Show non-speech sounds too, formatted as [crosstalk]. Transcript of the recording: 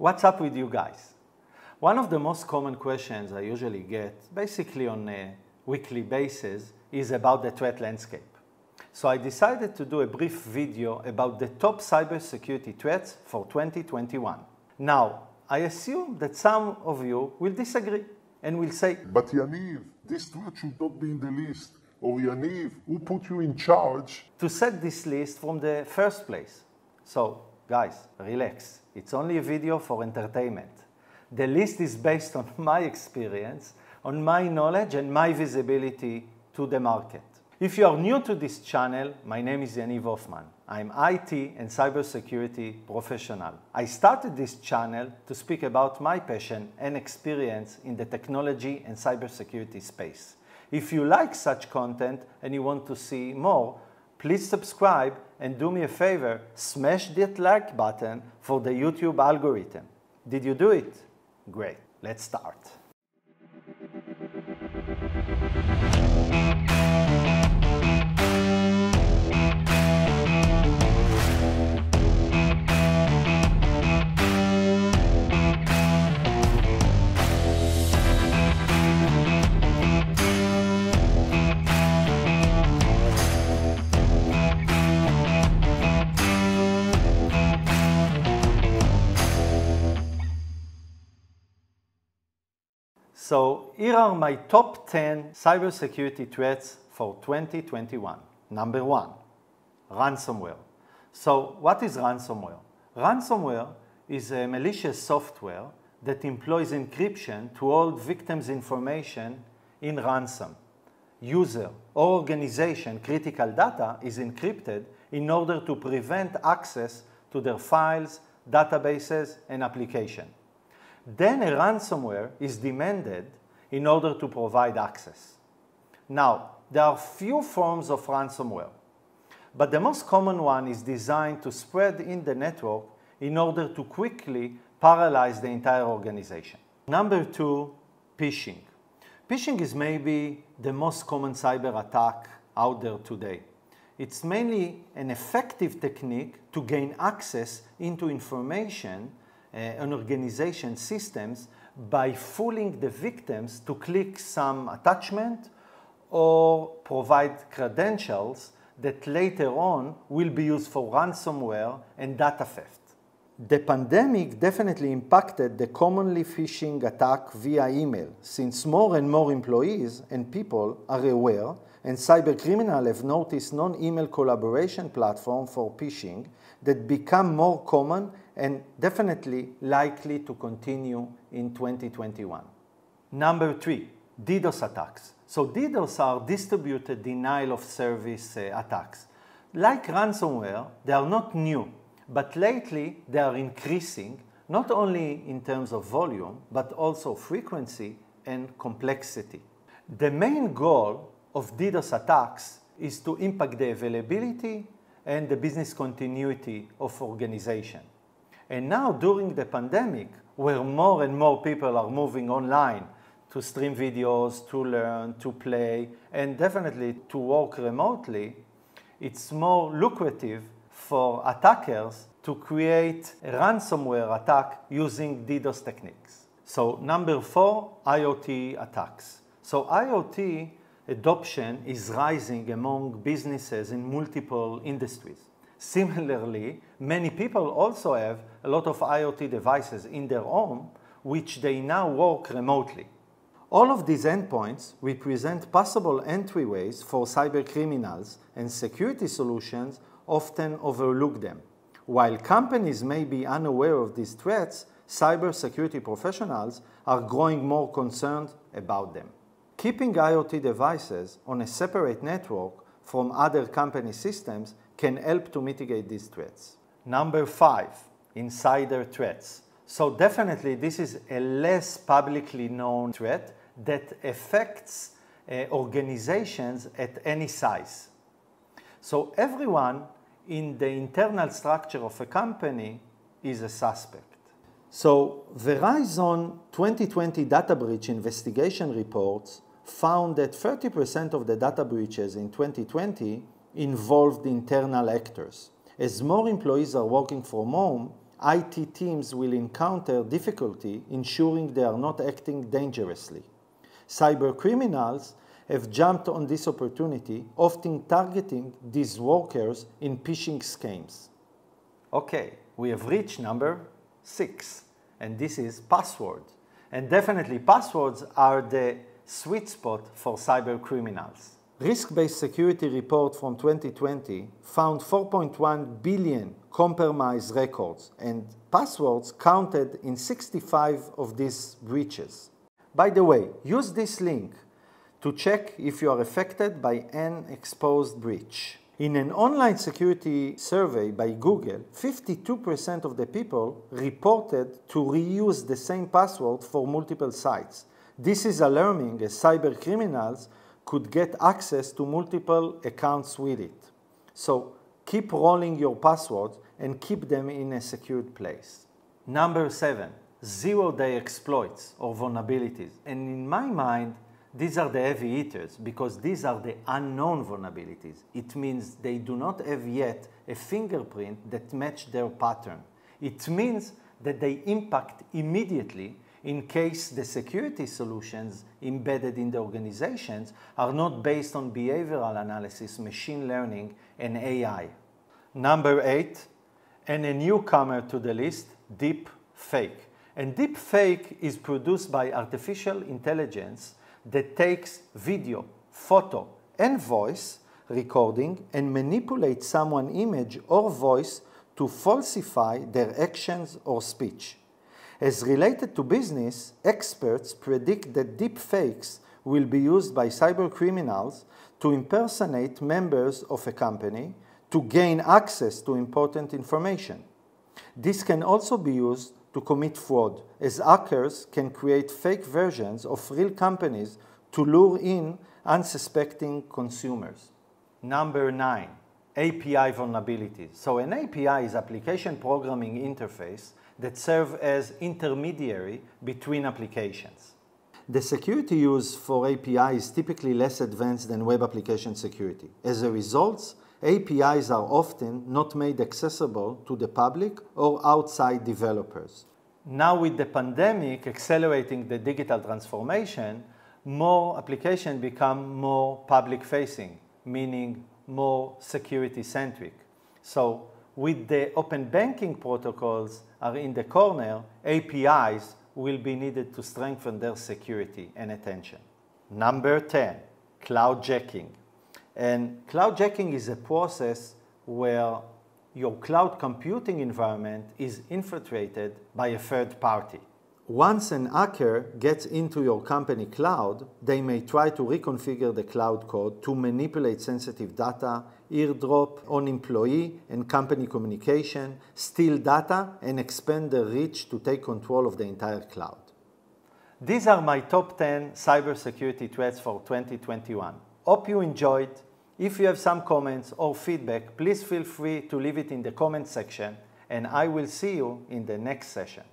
What's up with you guys? One of the most common questions I usually get, basically on a weekly basis, is about the threat landscape. So I decided to do a brief video about the top cybersecurity threats for 2021. Now, I assume that some of you will disagree and will say, But Yaniv, this threat should not be in the list. Or Yaniv, who put you in charge? to set this list from the first place. So, guys, relax. It's only a video for entertainment. The list is based on [laughs] my experience, on my knowledge, and my visibility to the market. If you are new to this channel, my name is Yaniv Hoffman. I'm IT and cybersecurity professional. I started this channel to speak about my passion and experience in the technology and cybersecurity space. If you like such content and you want to see more, please subscribe and do me a favor, smash that like button for the YouTube algorithm. Did you do it? Great. Let's start. So here are my top 10 cybersecurity threats for 2021. Number one, ransomware. So what is ransomware? Ransomware is a malicious software that employs encryption to hold victims' information in ransom. User or organization critical data is encrypted in order to prevent access to their files, databases, and application. Then a ransomware is demanded in order to provide access. Now, there are few forms of ransomware, but the most common one is designed to spread in the network in order to quickly paralyze the entire organization. Number two, phishing. Phishing is maybe the most common cyber attack out there today. It's mainly an effective technique to gain access into information Uh, and organization systems by fooling the victims to click some attachment or provide credentials that later on will be used for ransomware and data theft. The pandemic definitely impacted the commonly phishing attack via email, since more and more employees and people are aware and cybercriminals have noticed non-email collaboration platform for phishing that become more common and definitely likely to continue in 2021. Number three, DDoS attacks. So DDoS are distributed denial of service uh, attacks. Like ransomware, they are not new, but lately they are increasing, not only in terms of volume, but also frequency and complexity. The main goal of DDoS attacks is to impact the availability and the business continuity of organization. And now during the pandemic, where more and more people are moving online to stream videos, to learn, to play, and definitely to work remotely, it's more lucrative for attackers to create a ransomware attack using DDoS techniques. So number four, IoT attacks. So IoT adoption is rising among businesses in multiple industries. Similarly, many people also have a lot of IoT devices in their home, which they now work remotely. All of these endpoints represent possible entryways for cybercriminals, and security solutions often overlook them. While companies may be unaware of these threats, cybersecurity professionals are growing more concerned about them. Keeping IoT devices on a separate network from other company systems can help to mitigate these threats. Number five, insider threats. So definitely this is a less publicly known threat that affects uh, organizations at any size. So everyone in the internal structure of a company is a suspect. So Verizon 2020 data breach investigation reports found that 30% of the data breaches in 2020 involved internal actors. As more employees are working from home, IT teams will encounter difficulty ensuring they are not acting dangerously. Cyber criminals have jumped on this opportunity, often targeting these workers in phishing schemes. Okay, we have reached number six, and this is password. And definitely passwords are the sweet spot for cyber criminals. Risk-based security report from 2020 found 4.1 billion compromised records and passwords counted in 65 of these breaches. By the way, use this link to check if you are affected by an exposed breach. In an online security survey by Google, 52% of the people reported to reuse the same password for multiple sites. This is alarming as cyber criminals could get access to multiple accounts with it. So keep rolling your passwords and keep them in a secured place. Number seven, zero-day exploits or vulnerabilities. And in my mind, these are the heavy hitters because these are the unknown vulnerabilities. It means they do not have yet a fingerprint that match their pattern. It means that they impact immediately in case the security solutions embedded in the organizations are not based on behavioral analysis, machine learning, and AI. Number eight, and a newcomer to the list, deep fake. And deep fake is produced by artificial intelligence that takes video, photo, and voice recording and manipulates someone's image or voice to falsify their actions or speech. As related to business, experts predict that deepfakes will be used by cybercriminals to impersonate members of a company to gain access to important information. This can also be used to commit fraud, as hackers can create fake versions of real companies to lure in unsuspecting consumers. Number nine, API vulnerabilities. So an API is application programming interface that serve as intermediary between applications. The security use for API is typically less advanced than web application security. As a result, APIs are often not made accessible to the public or outside developers. Now with the pandemic accelerating the digital transformation, more applications become more public facing, meaning more security centric. So with the open banking protocols are in the corner, APIs will be needed to strengthen their security and attention. Number 10, cloud jacking. And cloud jacking is a process where your cloud computing environment is infiltrated by a third party. Once an hacker gets into your company cloud, they may try to reconfigure the cloud code to manipulate sensitive data, eardrop on employee and company communication, steal data, and expand their reach to take control of the entire cloud. These are my top 10 cybersecurity threats for 2021. Hope you enjoyed if you have some comments or feedback, please feel free to leave it in the comment section and I will see you in the next session.